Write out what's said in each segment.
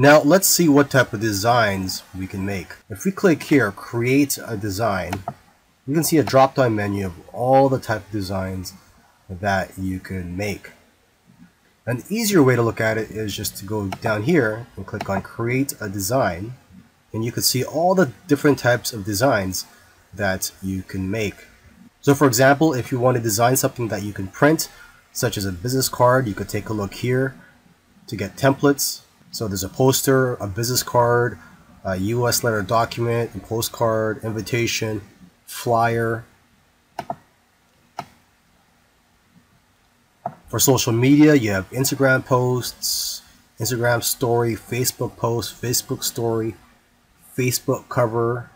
Now let's see what type of designs we can make. If we click here, create a design, you can see a drop down menu of all the type of designs that you can make. An easier way to look at it is just to go down here and click on create a design and you can see all the different types of designs that you can make. So for example, if you want to design something that you can print, such as a business card, you could take a look here to get templates. So there's a poster, a business card, a US letter document, a postcard, invitation, flyer. For social media, you have Instagram posts, Instagram story, Facebook post, Facebook story, Facebook cover,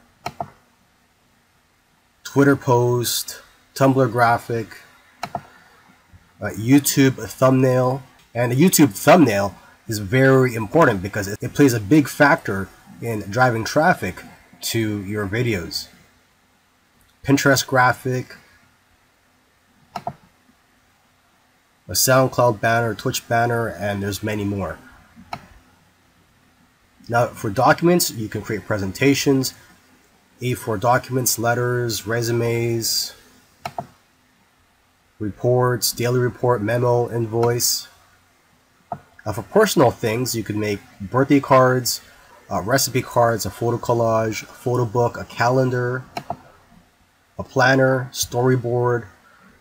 Twitter post, Tumblr graphic, uh, YouTube thumbnail. And a YouTube thumbnail is very important because it plays a big factor in driving traffic to your videos. Pinterest graphic, a SoundCloud banner, Twitch banner, and there's many more. Now for documents, you can create presentations, A4 documents, letters, resumes, reports, daily report, memo, invoice. Uh, for personal things, you can make birthday cards, uh, recipe cards, a photo collage, a photo book, a calendar, a planner, storyboard,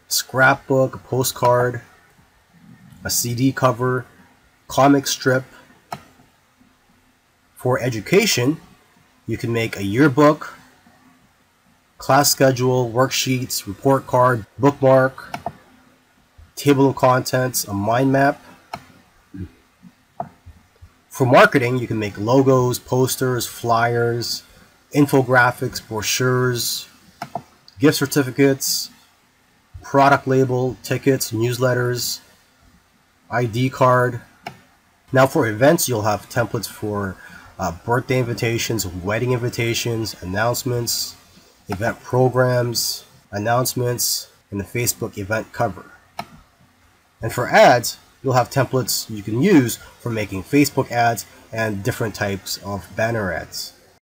scrapbook, a postcard, a CD cover, comic strip. For education, you can make a yearbook, class schedule, worksheets, report card, bookmark, table of contents, a mind map. For marketing, you can make logos, posters, flyers, infographics, brochures, gift certificates, product label, tickets, newsletters, ID card. Now for events, you'll have templates for uh, birthday invitations, wedding invitations, announcements, event programs, announcements, and the Facebook event cover. And for ads, you'll have templates you can use for making Facebook ads and different types of banner ads.